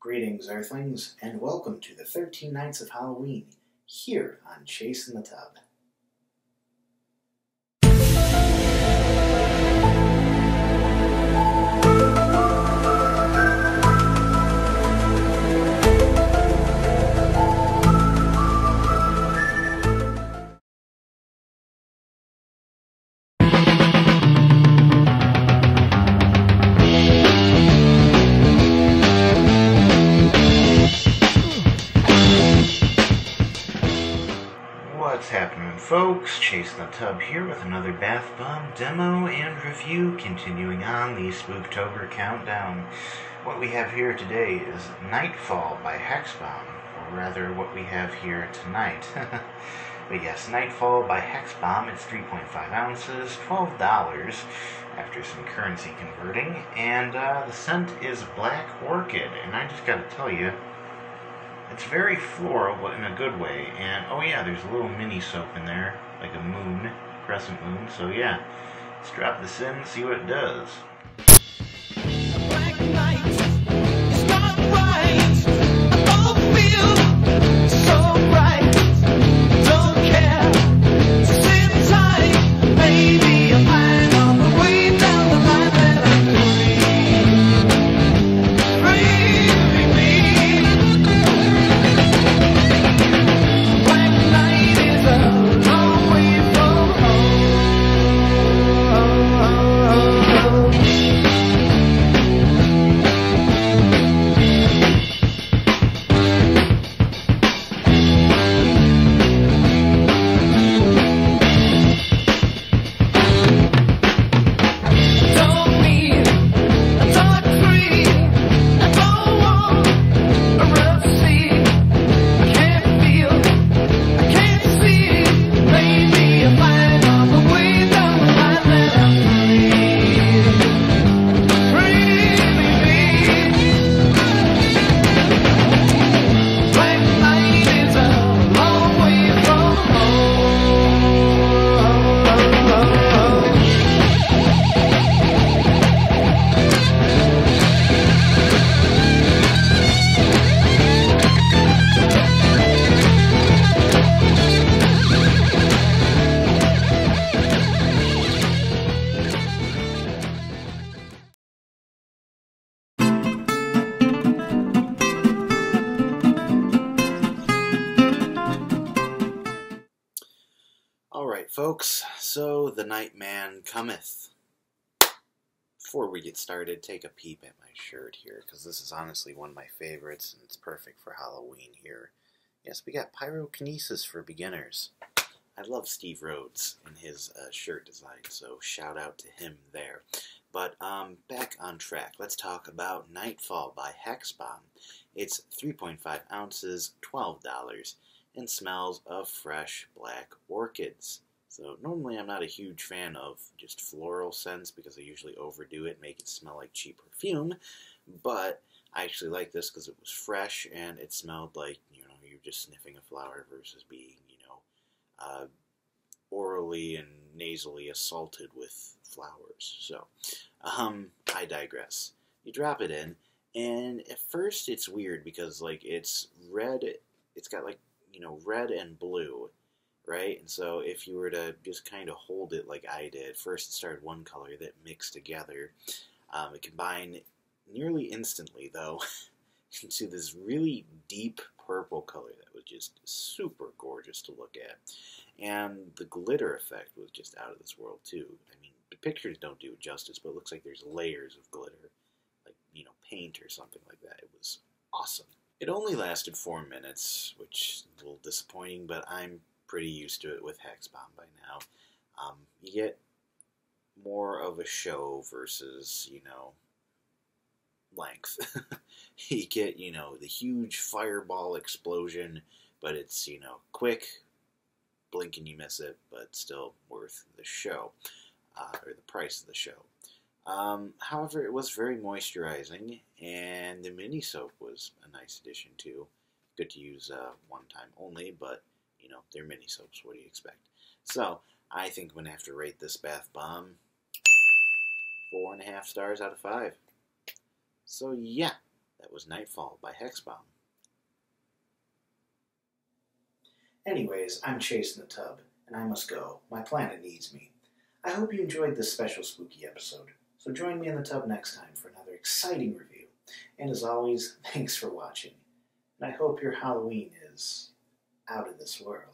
Greetings, Earthlings, and welcome to the 13 Nights of Halloween here on Chase in the Tub. Chase the Tub here with another Bath Bomb demo and review, continuing on the Spooktober countdown. What we have here today is Nightfall by Hexbomb, or rather, what we have here tonight. but yes, Nightfall by Hexbomb. It's 3.5 ounces, $12 after some currency converting, and uh, the scent is Black Orchid. And I just gotta tell you, it's very floral, but in a good way. And oh yeah, there's a little mini soap in there, like a moon, crescent moon. So yeah, let's drop this in see what it does. Folks, so the night man cometh. Before we get started, take a peep at my shirt here, because this is honestly one of my favorites, and it's perfect for Halloween here. Yes, we got pyrokinesis for beginners. I love Steve Rhodes and his uh, shirt design, so shout out to him there. But um, back on track, let's talk about Nightfall by Hexbomb. It's 3.5 ounces, $12 and smells of fresh black orchids. So normally I'm not a huge fan of just floral scents because I usually overdo it, make it smell like cheap perfume. But I actually like this because it was fresh and it smelled like you know you're just sniffing a flower versus being you know uh, orally and nasally assaulted with flowers. So um, I digress. You drop it in, and at first it's weird because like it's red. It's got like you know, red and blue, right? And so if you were to just kind of hold it like I did, first it started one color that mixed together. Um, it combined nearly instantly, though, into this really deep purple color that was just super gorgeous to look at. And the glitter effect was just out of this world, too. I mean, the pictures don't do it justice, but it looks like there's layers of glitter, like, you know, paint or something like that. It was awesome. It only lasted four minutes, which is a little disappointing, but I'm pretty used to it with Hexbomb by now. Um, you get more of a show versus, you know, length. you get, you know, the huge fireball explosion, but it's, you know, quick, blink and you miss it, but still worth the show, uh, or the price of the show. Um, however, it was very moisturizing, and the mini soap was a nice addition too. Good to use uh, one time only, but you know they're mini soaps. What do you expect? So I think I'm gonna have to rate this bath bomb four and a half stars out of five. So yeah, That was Nightfall by Hexbomb. Anyways, I'm chasing the tub, and I must go. My planet needs me. I hope you enjoyed this special spooky episode. So join me in the tub next time for another exciting review. And as always, thanks for watching. And I hope your Halloween is out of this world.